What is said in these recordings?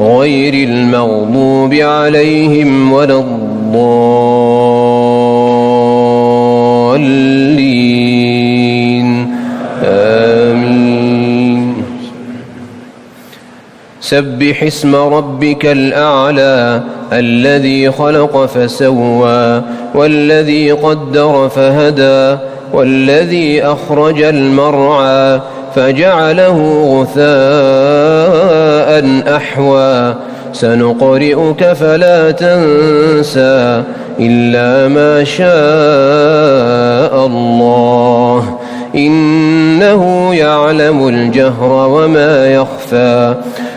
غير المغضوب عليهم ولا الضالين. آمين. سبح اسم ربك الأعلى الذي خلق فسوى والذي قدر فهدى والذي أخرج المرعى فجعله غثاء. أحوى. سنقرئك فلا تنسى إلا ما شاء الله. إنه يعلم الجهر وما يخفى.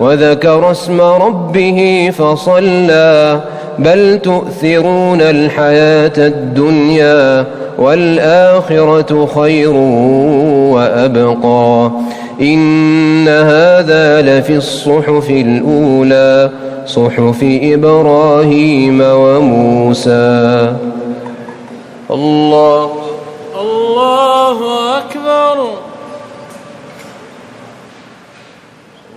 وذكر اسم ربه فصلى بل تؤثرون الحياة الدنيا والآخرة خير وأبقى إن هذا لفي الصحف الأولى صحف إبراهيم وموسى الله الله أكبر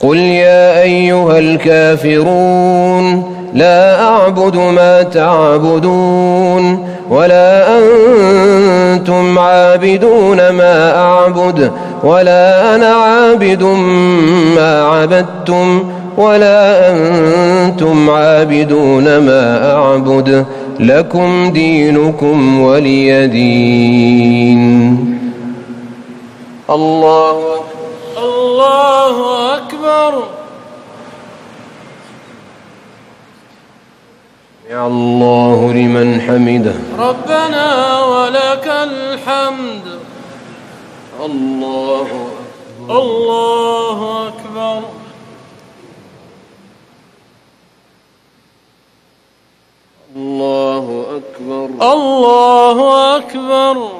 قل يا أيها الكافرون لا أعبد ما تعبدون ولا أنتم عابدون ما أعبد ولا أنا عابد ما عبدتم ولا أنتم عابدون ما أعبد. لكم دينكم ولي دين. الله أكبر. الله أكبر. سمع الله لمن حمده. ربنا ولك الحمد. الله الله أكبر. الله أكبر. الله أكبر.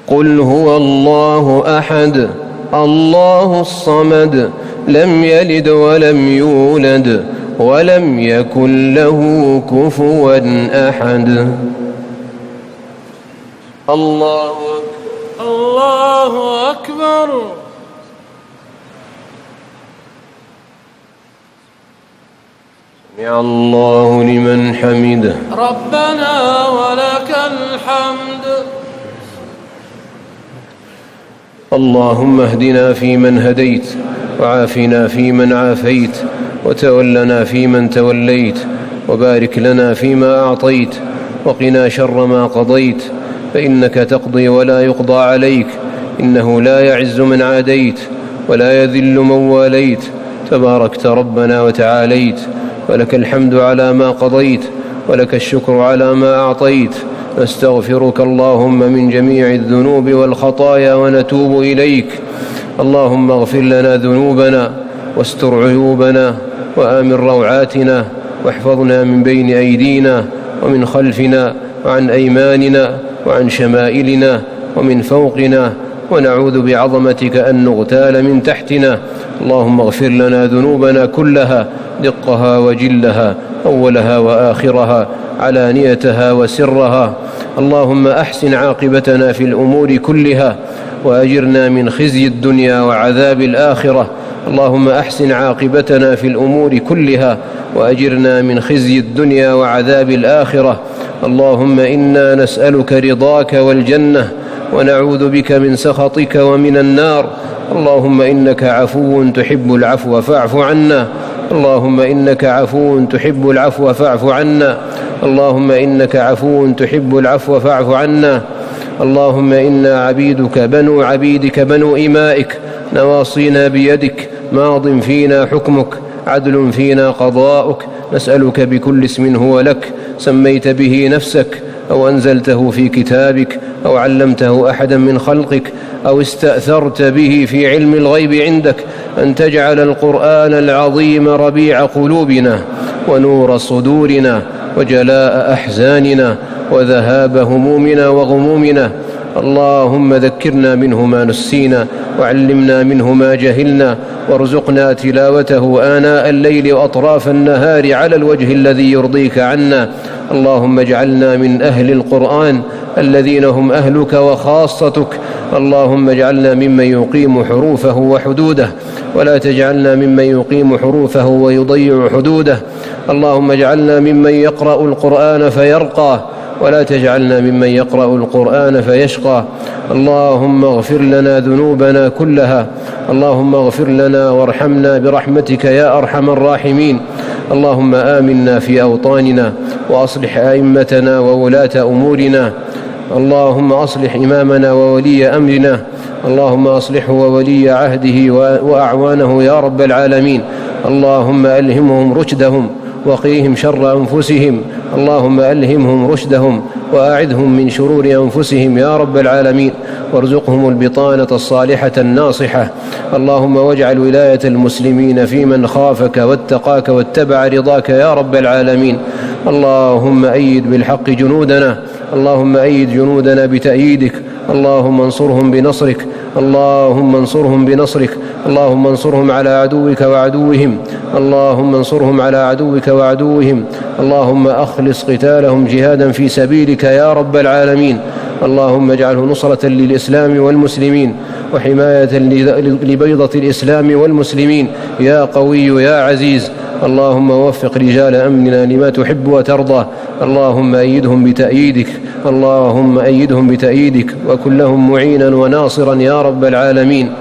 قل هو الله أحد الله الصمد لم يلد ولم يولد ولم يكن له كفوا أحد. الله أكبر. الله أكبر. سمع الله لمن حمده. ربنا ولك الحمد. اللهم اهدنا فيمن هديت وعافنا فيمن عافيت وتولنا فيمن توليت وبارك لنا فيما أعطيت وقنا شر ما قضيت فإنك تقضي ولا يقضى عليك إنه لا يعز من عاديت ولا يذل من واليت تباركت ربنا وتعاليت ولك الحمد على ما قضيت ولك الشكر على ما أعطيت نستغفرك اللهم من جميع الذنوب والخطايا ونتوب إليك. اللهم اغفر لنا ذنوبنا واستر عيوبنا وآمن روعاتنا واحفظنا من بين أيدينا ومن خلفنا وعن أيماننا وعن شمائلنا ومن فوقنا ونعوذ بعظمتك أن نغتال من تحتنا. اللهم اغفر لنا ذنوبنا كلها دقها وجلها أولها وآخرها علانيتها وسرها. اللهم أحسن عاقبتنا في الأمور كلها وأجرنا من خزي الدنيا وعذاب الآخرة. اللهم أحسن عاقبتنا في الأمور كلها وأجرنا من خزي الدنيا وعذاب الآخرة. اللهم إنا نسألك رضاك والجنة ونعوذ بك من سخطك ومن النار. اللهم إنك عفو تحب العفو فاعف عنا. اللهم إنك عفو تحب العفو فاعف عنا. اللهم إنك عفو تحب العفو فاعف عنا. اللهم أنا عبيدك بنو عبيدك بنو إمائك. نواصينا بيدك. ماض فينا حكمك. عدل فينا قضاؤك. نسألك بكل اسم هو لك. سميت به نفسك. أو أنزلته في كتابك. أو علمته أحدا من خلقك أو استأثرت به في علم الغيب عندك أن تجعل القرآن العظيم ربيع قلوبنا ونور صدورنا وجلاء أحزاننا وذهاب همومنا وغمومنا. اللهم ذكرنا منه ما نسينا وعلمنا منه ما جهلنا وارزقنا تلاوته آناء الليل وأطراف النهار على الوجه الذي يرضيك عنا. اللهم اجعلنا من أهل القرآن الذين هم أهلك وخاصتك. اللهم اجعلنا ممن يقيم حروفه وحدوده ولا تجعلنا ممن يقيم حروفه ويضيع حدوده. اللهم اجعلنا ممن يقرأ القرآن فيرقى ولا تجعلنا ممن يقرأ القرآن فيشقى. اللهم اغفر لنا ذنوبنا كلها. اللهم اغفر لنا وارحمنا برحمتك يا أرحم الراحمين. اللهم آمنا في أوطاننا وأصلح أئمتنا وولاة أمورنا. اللهم أصلح إمامنا وولي أمرنا. اللهم اصلحه وولي عهده وأعوانه يا رب العالمين. اللهم ألهمهم رشدهم وقيهم شر أنفسهم. اللهم ألهمهم رشدهم وأعذهم من شرور أنفسهم يا رب العالمين. وارزقهم البطانة الصالحة الناصحة. اللهم واجعل ولاية المسلمين في من خافك واتقاك واتبع رضاك يا رب العالمين. اللهم أيد بالحق جنودنا. اللهم أيد جنودنا بتأييدك اللهم انصرهم بنصرك اللهم انصرهم بنصرك اللهم انصرهم على عدوك وعدوهم اللهم انصرهم على عدوك وعدوهم اللهم أخلص قتالهم جهادا في سبيلك يا رب العالمين اللهم اجعله نصرة للإسلام والمسلمين وحماية لبيضة الإسلام والمسلمين يا قوي يا عزيز اللهم وفق رجال أمننا لما تحب وترضى. اللهم أيدهم بتأييدك. اللهم أيدهم بتأييدك. وكن لهم معينا وناصرا يا رب العالمين.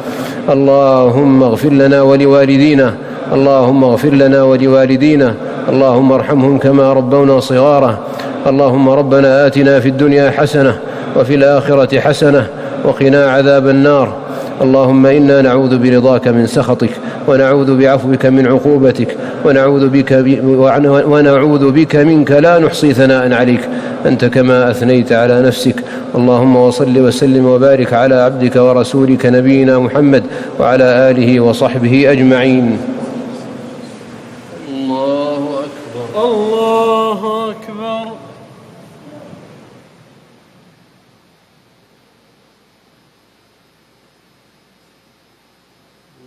اللهم اغفر لنا ولوالدينا. اللهم اغفر لنا ولوالدينا. اللهم ارحمهم كما ربونا صغارا. اللهم ربنا آتنا في الدنيا حسنة وفي الآخرة حسنة وقنا عذاب النار. اللهم إنا نعوذ برضاك من سخطك ونعوذ بعفوك من عقوبتك ونعوذ بك ونعوذ بك منك لا نحصي ثناء عليك. أنت كما أثنيت على نفسك. اللهم وصل وسلم وبارك على عبدك ورسولك نبينا محمد وعلى آله وصحبه أجمعين الله أكبر الله أكبر